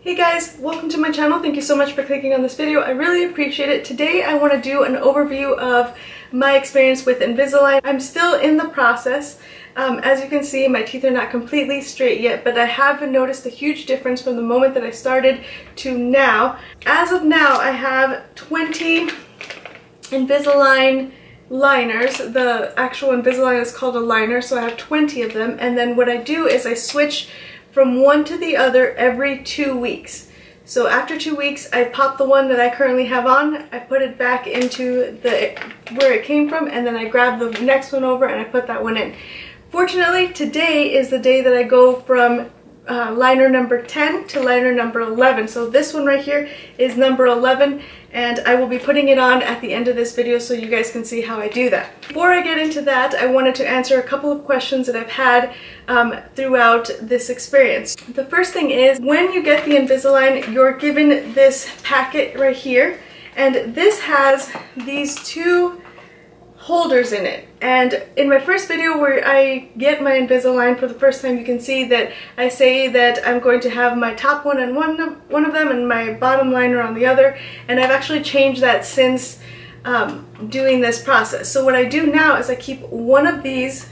Hey guys, welcome to my channel. Thank you so much for clicking on this video. I really appreciate it. Today I want to do an overview of my experience with Invisalign. I'm still in the process. Um, as you can see, my teeth are not completely straight yet, but I have noticed a huge difference from the moment that I started to now. As of now, I have 20 Invisalign liners. The actual Invisalign is called a liner, so I have 20 of them. And then what I do is I switch from one to the other every two weeks. So after two weeks, I pop the one that I currently have on, I put it back into the where it came from, and then I grab the next one over and I put that one in. Fortunately, today is the day that I go from uh, liner number 10 to liner number 11. So this one right here is number 11 and I will be putting it on at the end of this video so you guys can see how I do that. Before I get into that, I wanted to answer a couple of questions that I've had um, throughout this experience. The first thing is, when you get the Invisalign, you're given this packet right here and this has these two holders in it. And in my first video where I get my Invisalign for the first time, you can see that I say that I'm going to have my top one on one of, one of them and my bottom liner on the other. And I've actually changed that since um, doing this process. So what I do now is I keep one of these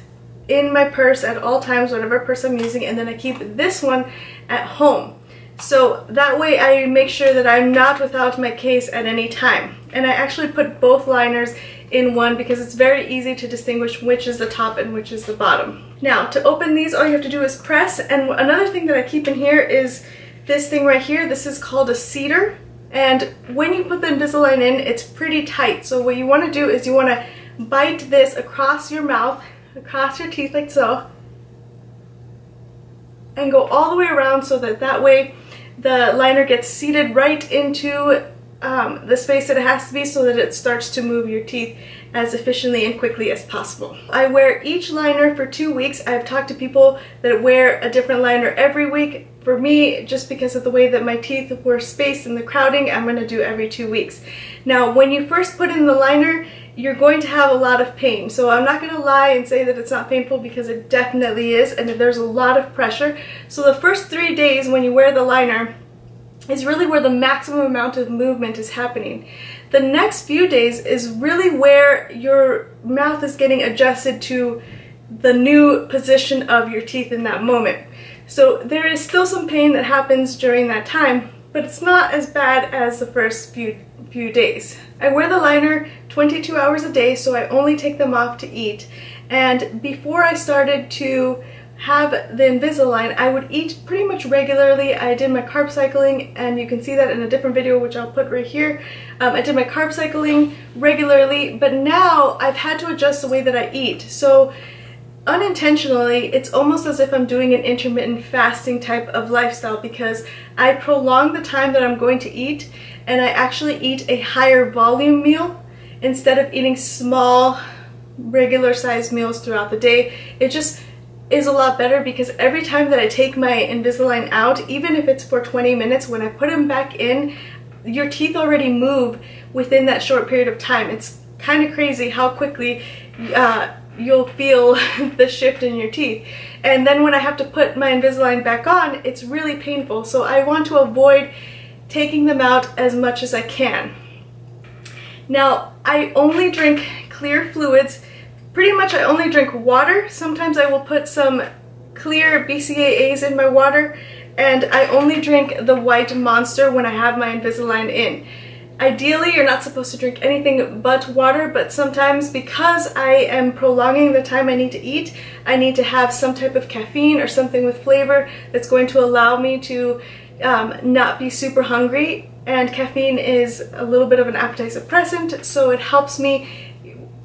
in my purse at all times, whatever purse I'm using, and then I keep this one at home. So that way I make sure that I'm not without my case at any time. And I actually put both liners in one because it's very easy to distinguish which is the top and which is the bottom. Now to open these all you have to do is press and another thing that I keep in here is this thing right here. This is called a seater and when you put the Invisalign in it's pretty tight so what you want to do is you want to bite this across your mouth, across your teeth like so and go all the way around so that that way the liner gets seated right into um, the space that it has to be so that it starts to move your teeth as efficiently and quickly as possible. I wear each liner for two weeks. I've talked to people that wear a different liner every week. For me, just because of the way that my teeth were spaced and the crowding, I'm going to do every two weeks. Now, when you first put in the liner, you're going to have a lot of pain. So I'm not going to lie and say that it's not painful because it definitely is and there's a lot of pressure. So the first three days when you wear the liner, is really where the maximum amount of movement is happening. The next few days is really where your mouth is getting adjusted to the new position of your teeth in that moment. So there is still some pain that happens during that time, but it's not as bad as the first few few days. I wear the liner 22 hours a day, so I only take them off to eat. And before I started to have the Invisalign, I would eat pretty much regularly. I did my carb cycling and you can see that in a different video which I'll put right here. Um, I did my carb cycling regularly but now I've had to adjust the way that I eat. So unintentionally it's almost as if I'm doing an intermittent fasting type of lifestyle because I prolong the time that I'm going to eat and I actually eat a higher volume meal instead of eating small regular sized meals throughout the day. It just is a lot better because every time that I take my Invisalign out, even if it's for 20 minutes, when I put them back in, your teeth already move within that short period of time. It's kind of crazy how quickly uh, you'll feel the shift in your teeth. And then when I have to put my Invisalign back on, it's really painful. So I want to avoid taking them out as much as I can. Now, I only drink clear fluids Pretty much I only drink water. Sometimes I will put some clear BCAAs in my water and I only drink the white monster when I have my Invisalign in. Ideally, you're not supposed to drink anything but water, but sometimes because I am prolonging the time I need to eat, I need to have some type of caffeine or something with flavor that's going to allow me to um, not be super hungry. And caffeine is a little bit of an appetite suppressant, so it helps me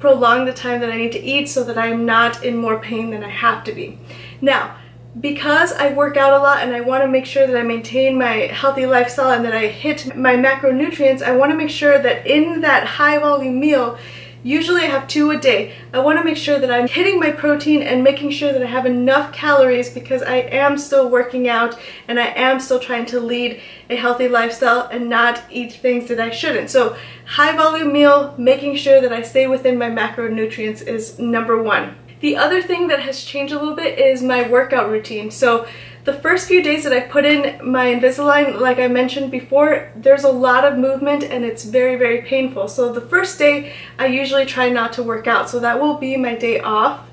prolong the time that I need to eat so that I'm not in more pain than I have to be. Now, because I work out a lot and I want to make sure that I maintain my healthy lifestyle and that I hit my macronutrients, I want to make sure that in that high volume meal Usually I have two a day. I want to make sure that I'm hitting my protein and making sure that I have enough calories because I am still working out and I am still trying to lead a healthy lifestyle and not eat things that I shouldn't. So high volume meal, making sure that I stay within my macronutrients is number one. The other thing that has changed a little bit is my workout routine. So The first few days that I put in my Invisalign, like I mentioned before, there's a lot of movement and it's very, very painful. So the first day, I usually try not to work out. So that will be my day off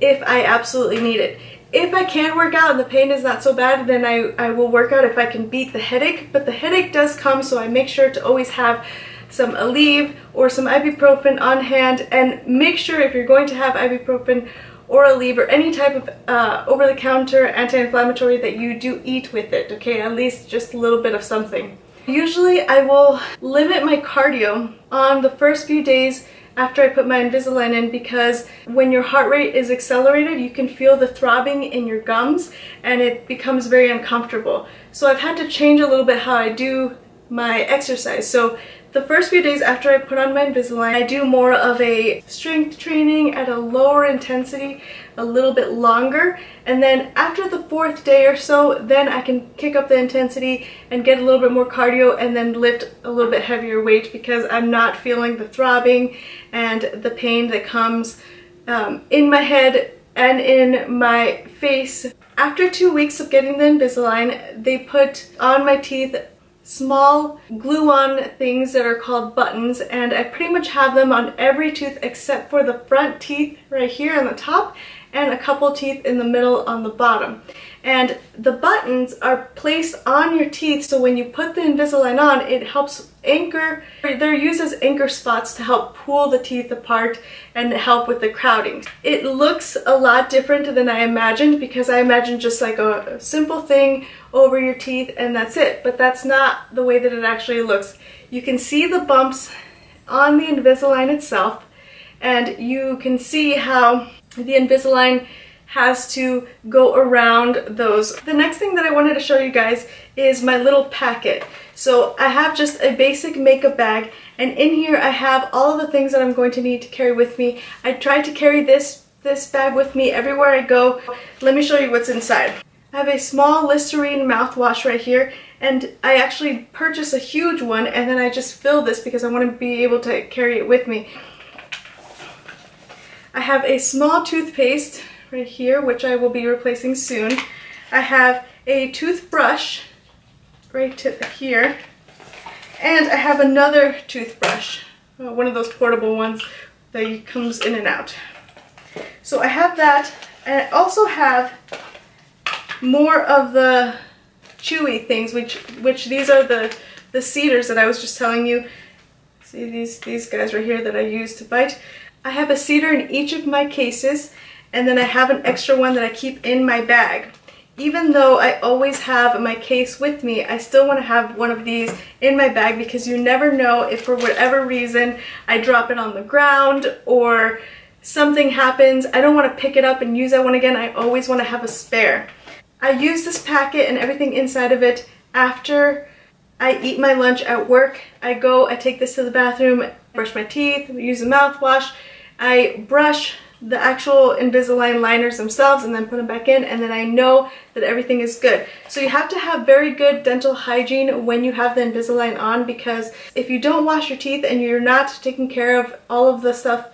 if I absolutely need it. If I can work out and the pain is not so bad, then I, I will work out if I can beat the headache. But the headache does come, so I make sure to always have some Aleve or some ibuprofen on hand and make sure if you're going to have ibuprofen or Aleve or any type of uh, over-the-counter anti-inflammatory that you do eat with it, okay? At least just a little bit of something. Usually I will limit my cardio on the first few days after I put my Invisalign in because when your heart rate is accelerated, you can feel the throbbing in your gums and it becomes very uncomfortable. So I've had to change a little bit how I do my exercise. So the first few days after I put on my Invisalign, I do more of a strength training at a lower intensity, a little bit longer, and then after the fourth day or so, then I can kick up the intensity and get a little bit more cardio and then lift a little bit heavier weight because I'm not feeling the throbbing and the pain that comes um, in my head and in my face. After two weeks of getting the Invisalign, they put on my teeth small glue-on things that are called buttons and I pretty much have them on every tooth except for the front teeth right here on the top and a couple teeth in the middle on the bottom. And the buttons are placed on your teeth so when you put the Invisalign on, it helps anchor, they're used as anchor spots to help pull the teeth apart and help with the crowding. It looks a lot different than I imagined because I imagined just like a simple thing over your teeth and that's it, but that's not the way that it actually looks. You can see the bumps on the Invisalign itself and you can see how the Invisalign has to go around those. The next thing that I wanted to show you guys is my little packet. So I have just a basic makeup bag and in here I have all of the things that I'm going to need to carry with me. I try to carry this this bag with me everywhere I go. Let me show you what's inside. I have a small Listerine mouthwash right here and I actually purchased a huge one and then I just fill this because I want to be able to carry it with me. I have a small toothpaste right here, which I will be replacing soon. I have a toothbrush right to here. And I have another toothbrush, uh, one of those portable ones that comes in and out. So I have that, and I also have more of the chewy things, which which these are the the seaters that I was just telling you. See these these guys right here that I use to bite. I have a seater in each of my cases and then I have an extra one that I keep in my bag. Even though I always have my case with me, I still want to have one of these in my bag because you never know if for whatever reason I drop it on the ground or something happens. I don't want to pick it up and use that one again. I always want to have a spare. I use this packet and everything inside of it after I eat my lunch at work. I go, I take this to the bathroom, brush my teeth, use a mouthwash, I brush the actual Invisalign liners themselves and then put them back in and then I know that everything is good. So you have to have very good dental hygiene when you have the Invisalign on because if you don't wash your teeth and you're not taking care of all of the stuff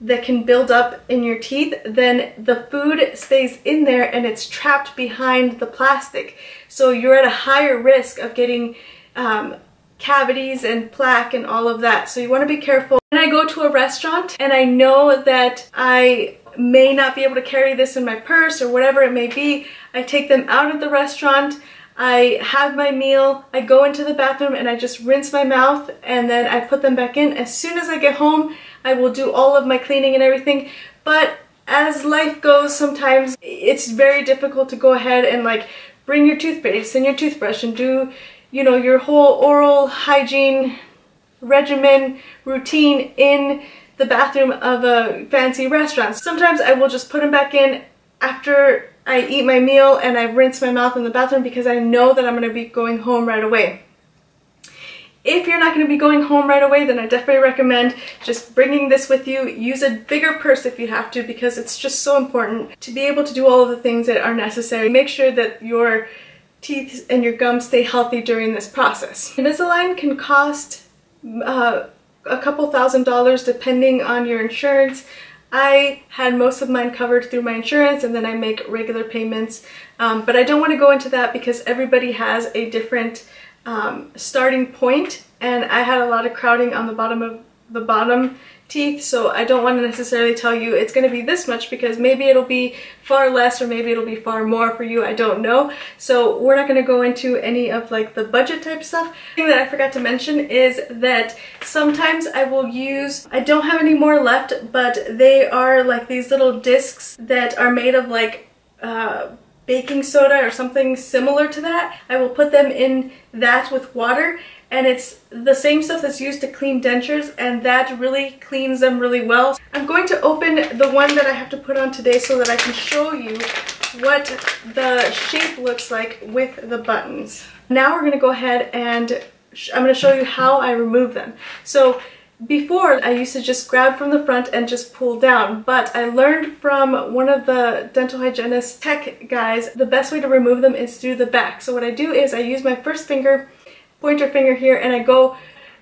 that can build up in your teeth, then the food stays in there and it's trapped behind the plastic. So you're at a higher risk of getting um, cavities and plaque and all of that. So you want to be careful. When I go to a restaurant and I know that I may not be able to carry this in my purse or whatever it may be, I take them out of the restaurant, I have my meal, I go into the bathroom and I just rinse my mouth and then I put them back in. As soon as I get home, I will do all of my cleaning and everything. But as life goes, sometimes it's very difficult to go ahead and like bring your toothpaste and your toothbrush and do you know, your whole oral hygiene regimen routine in the bathroom of a fancy restaurant. Sometimes I will just put them back in after I eat my meal and I rinse my mouth in the bathroom because I know that I'm going to be going home right away. If you're not going to be going home right away, then I definitely recommend just bringing this with you. Use a bigger purse if you have to because it's just so important to be able to do all of the things that are necessary. Make sure that your teeth and your gums stay healthy during this process. Invisalign can cost uh, a couple thousand dollars depending on your insurance. I had most of mine covered through my insurance and then I make regular payments. Um, but I don't want to go into that because everybody has a different um, starting point and I had a lot of crowding on the bottom of the bottom teeth so I don't want to necessarily tell you it's going to be this much because maybe it'll be far less or maybe it'll be far more for you I don't know so we're not going to go into any of like the budget type stuff. Thing that I forgot to mention is that sometimes I will use I don't have any more left but they are like these little discs that are made of like uh, baking soda or something similar to that. I will put them in that with water and it's the same stuff that's used to clean dentures and that really cleans them really well. I'm going to open the one that I have to put on today so that I can show you what the shape looks like with the buttons. Now we're going to go ahead and I'm going to show you how I remove them. So before, I used to just grab from the front and just pull down, but I learned from one of the dental hygienist tech guys, the best way to remove them is through the back. So what I do is I use my first finger, pointer finger here, and I go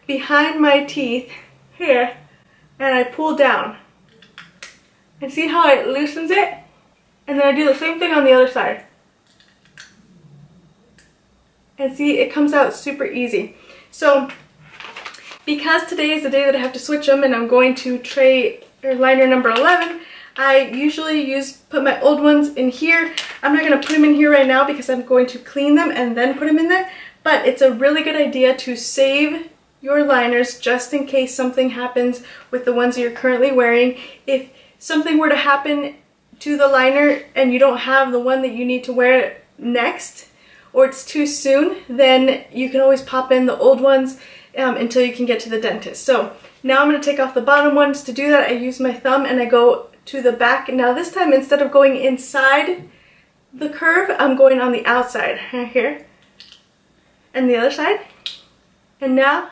behind my teeth here, and I pull down. And see how it loosens it? And then I do the same thing on the other side. And see, it comes out super easy. So because today is the day that I have to switch them and I'm going to tray or liner number 11, I usually use put my old ones in here. I'm not going to put them in here right now because I'm going to clean them and then put them in there. But it's a really good idea to save your liners just in case something happens with the ones you're currently wearing. If something were to happen to the liner and you don't have the one that you need to wear next or it's too soon, then you can always pop in the old ones um, until you can get to the dentist. So now I'm going to take off the bottom ones. To do that, I use my thumb and I go to the back. Now this time, instead of going inside the curve, I'm going on the outside, right here, and the other side. And now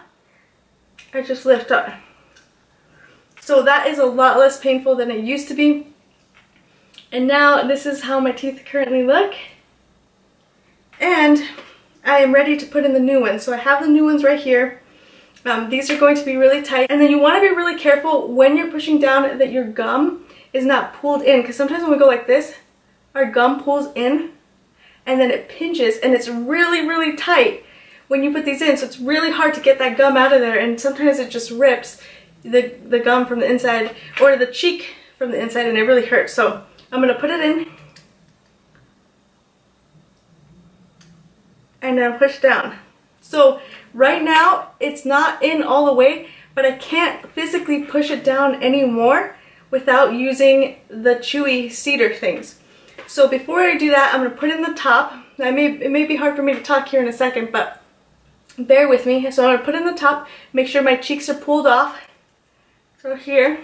I just lift up. So that is a lot less painful than it used to be. And now this is how my teeth currently look. And I am ready to put in the new ones. So I have the new ones right here. Um, these are going to be really tight. And then you want to be really careful when you're pushing down that your gum is not pulled in. Because sometimes when we go like this, our gum pulls in and then it pinches and it's really, really tight when you put these in. So it's really hard to get that gum out of there and sometimes it just rips the, the gum from the inside or the cheek from the inside and it really hurts. So I'm going to put it in and then push down. So right now it's not in all the way, but I can't physically push it down anymore without using the chewy seater things. So before I do that, I'm gonna put in the top. I may, it may be hard for me to talk here in a second, but bear with me. So I'm gonna put in the top, make sure my cheeks are pulled off. So here,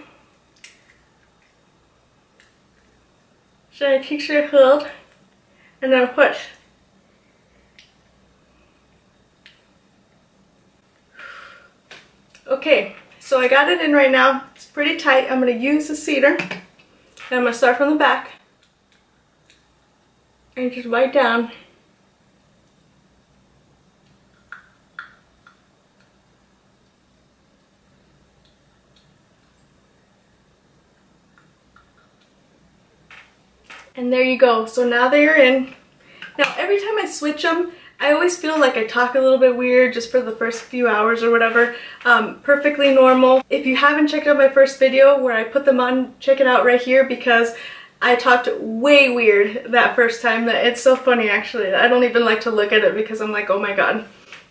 so my cheeks are pulled, and then push. Okay, so I got it in right now. It's pretty tight. I'm going to use the seater. And I'm going to start from the back. And just bite down. And there you go. So now they are in. Now every time I switch them, I always feel like I talk a little bit weird just for the first few hours or whatever. Um, perfectly normal. If you haven't checked out my first video where I put them on, check it out right here because I talked way weird that first time. That It's so funny actually. I don't even like to look at it because I'm like, oh my god.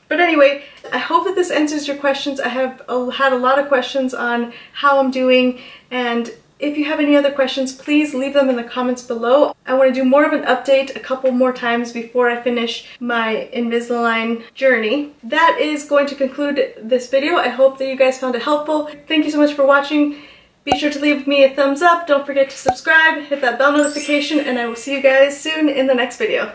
But anyway, I hope that this answers your questions. I have had a lot of questions on how I'm doing and if you have any other questions, please leave them in the comments below. I want to do more of an update a couple more times before I finish my Invisalign journey. That is going to conclude this video. I hope that you guys found it helpful. Thank you so much for watching. Be sure to leave me a thumbs up. Don't forget to subscribe, hit that bell notification, and I will see you guys soon in the next video.